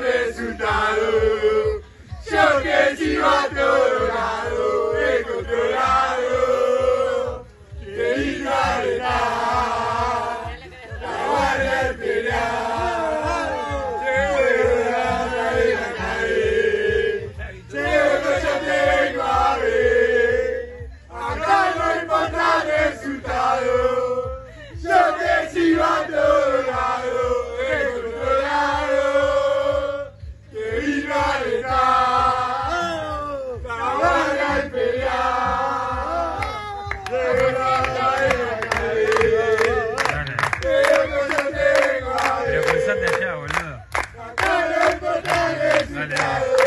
resultado. Yo que si va a Olha aí.